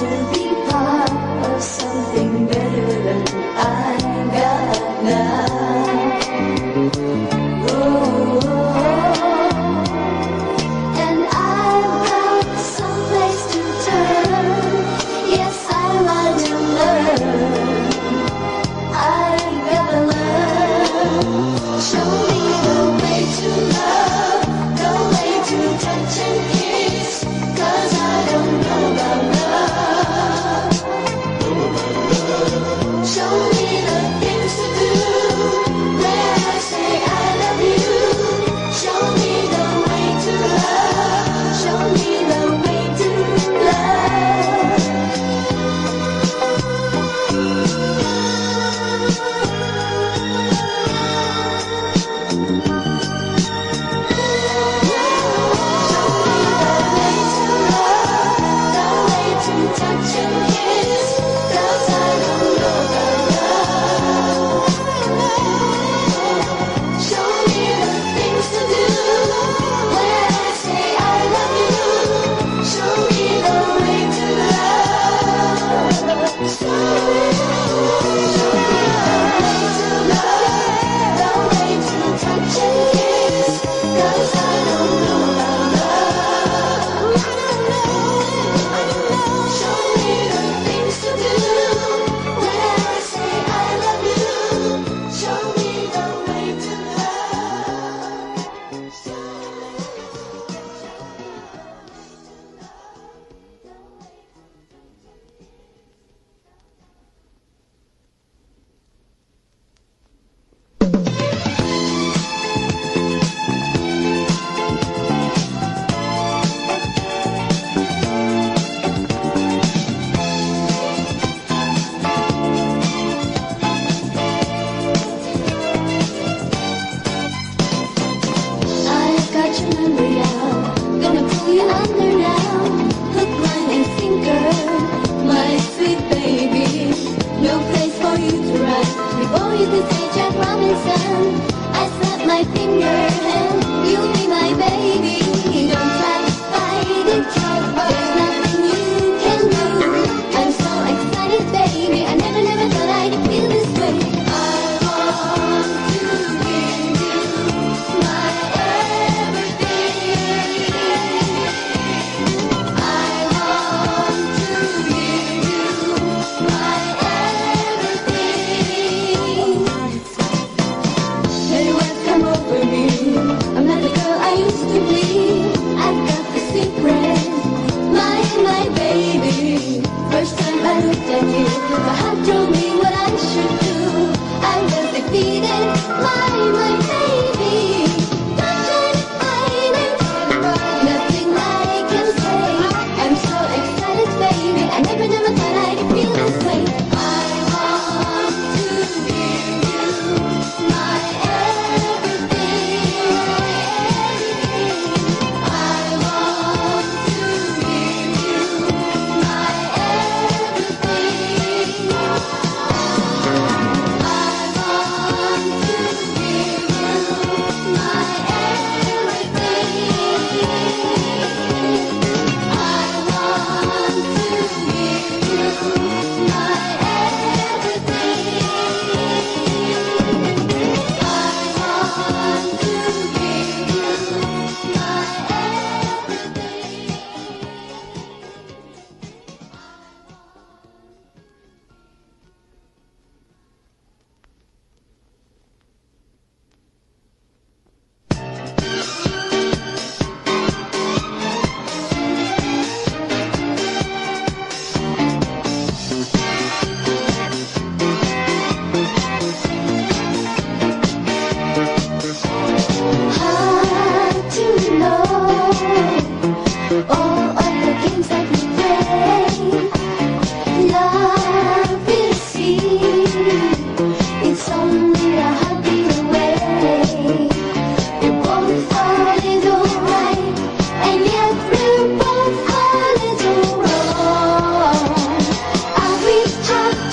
Show be part of something better than I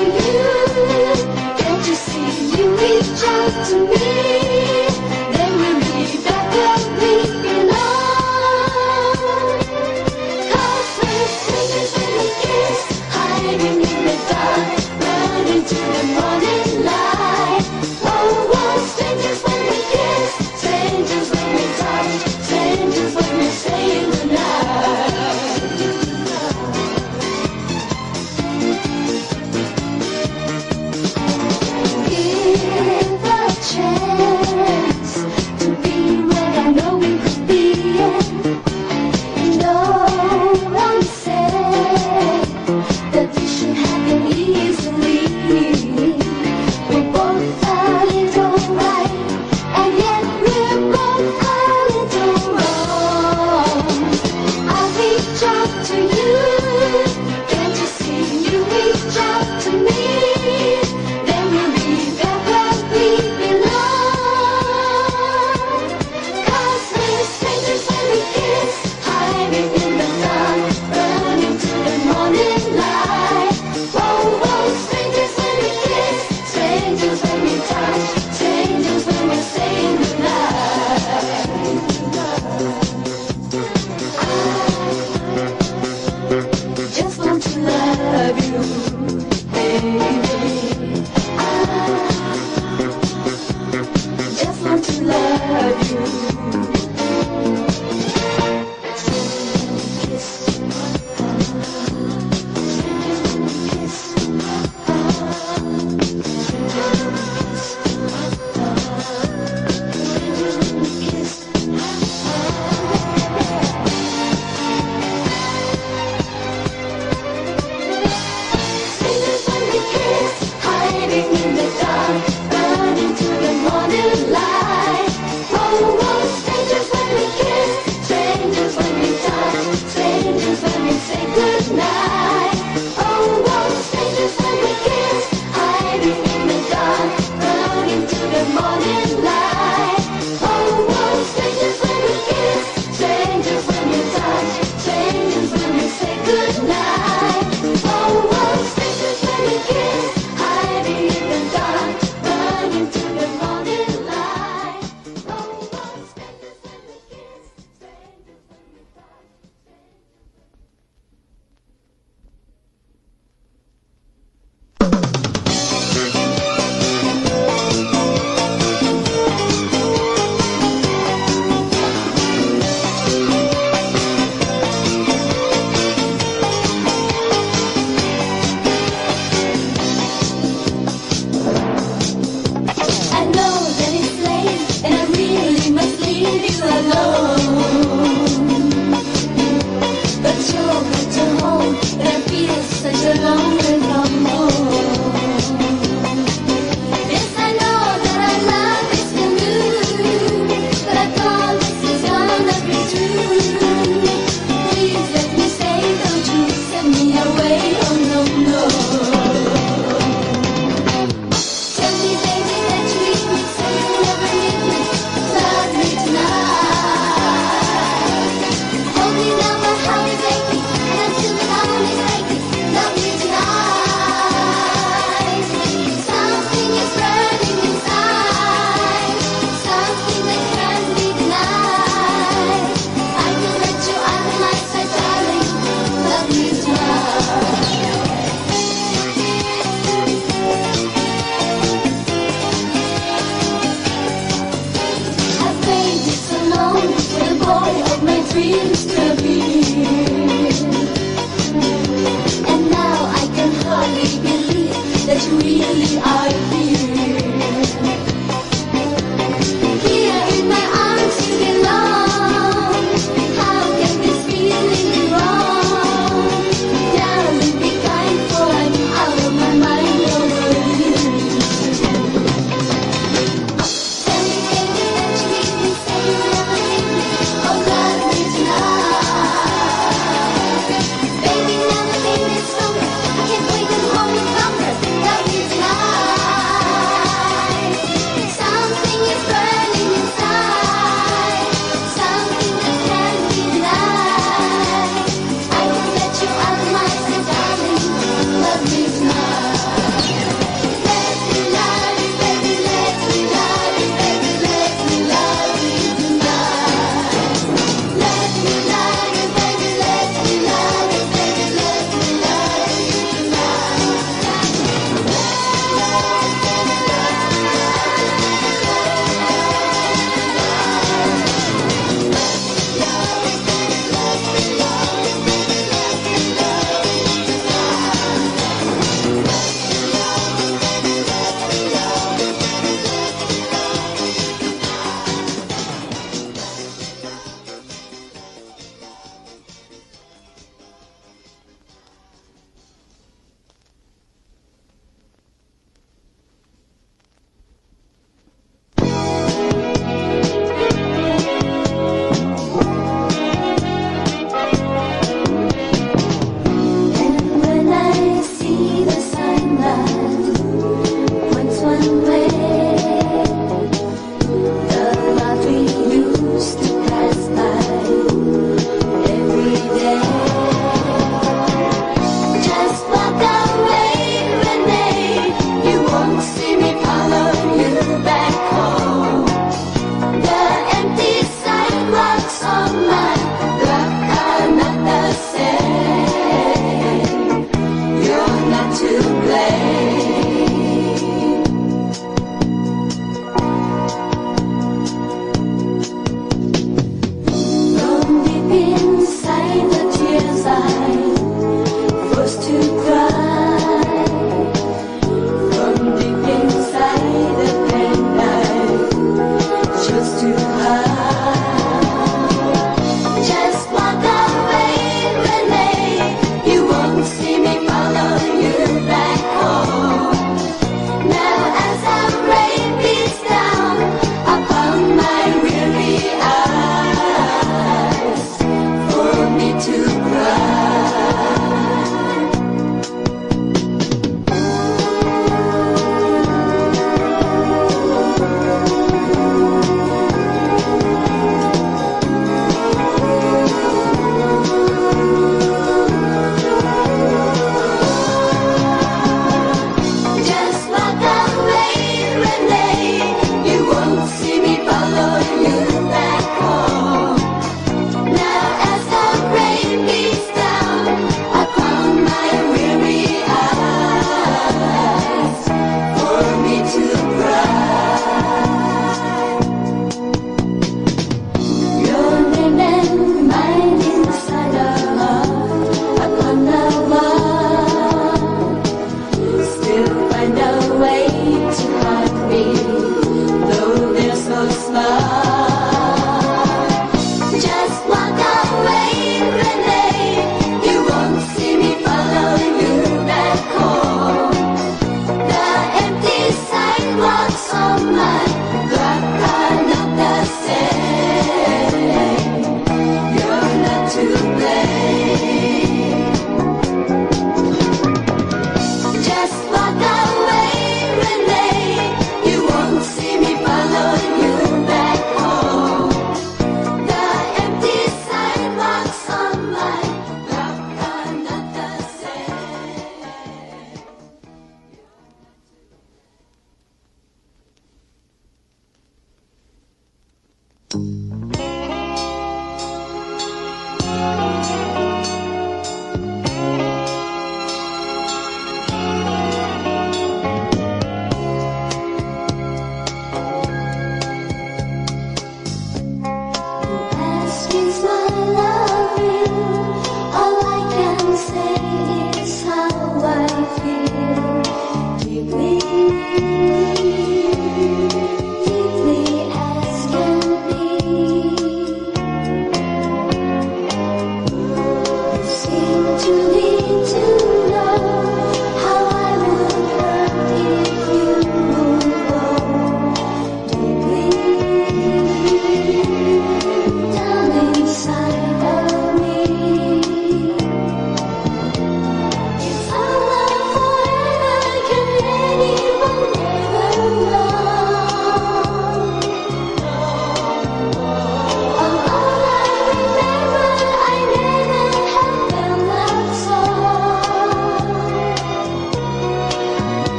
to you. Can't you see you reach out to me?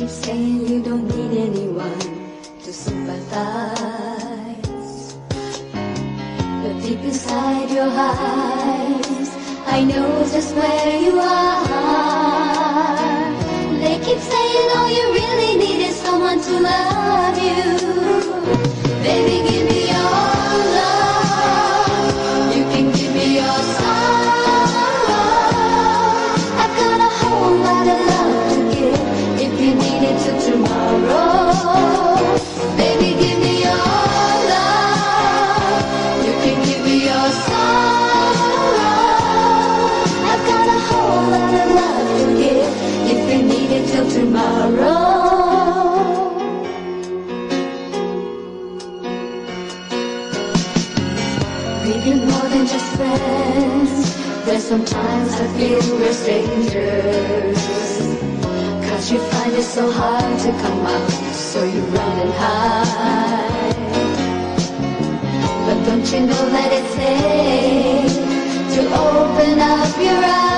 keep saying you don't need anyone to sympathize. But deep inside your eyes, I know just where you are. They keep saying all you really need is someone to love you. Baby, give me tomorrow. We've more than just friends. There's sometimes I feel we're strangers. Cause you find it so hard to come out, so you run and hide. But don't you know that it's safe to open up your eyes?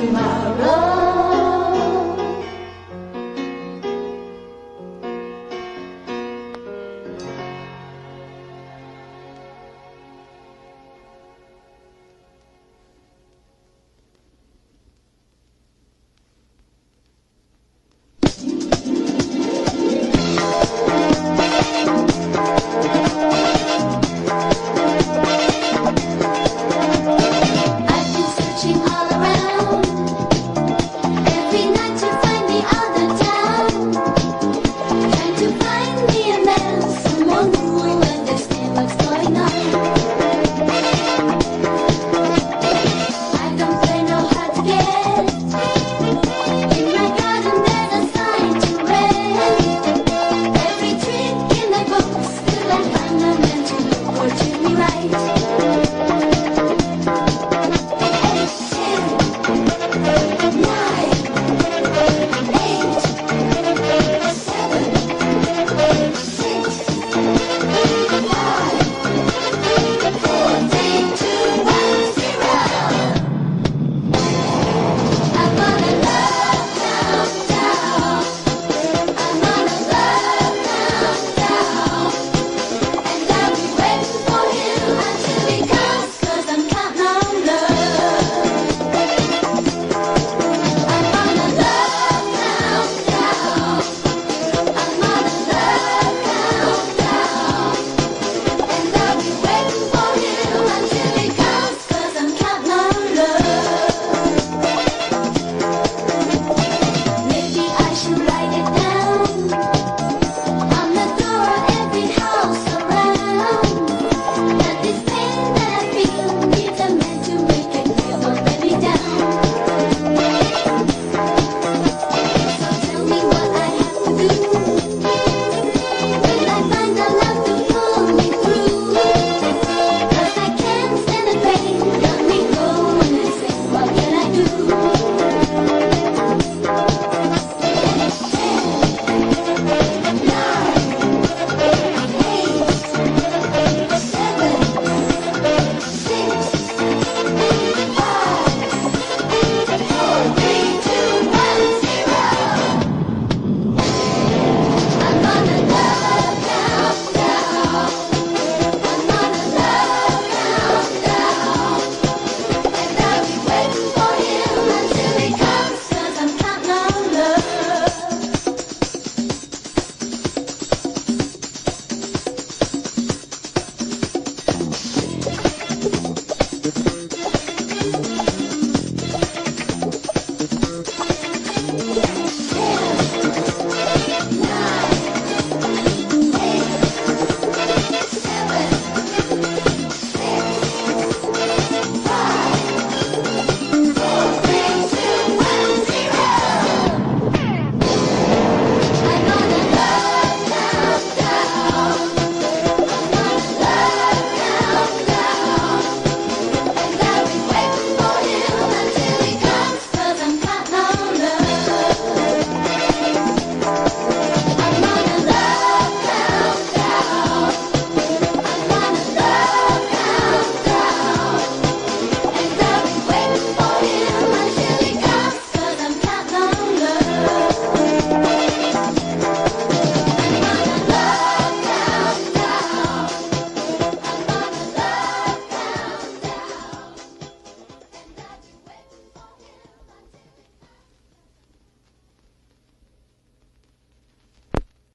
to my